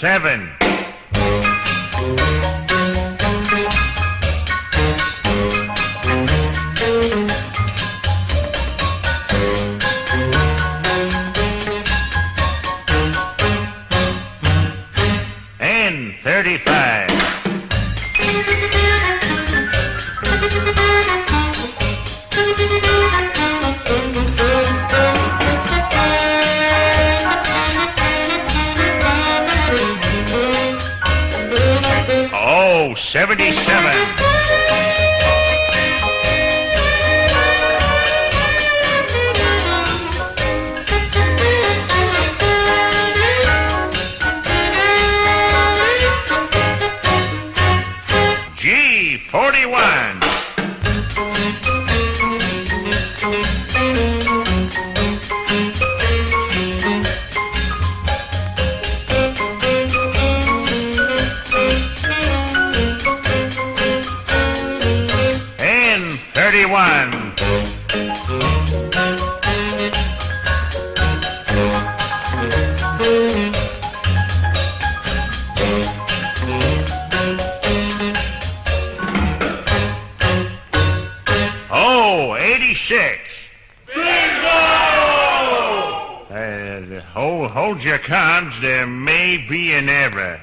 seven. And 35. Oh, 77. 41. And 31. 86. Bingo! Uh, hold, hold your cards. There may be an error.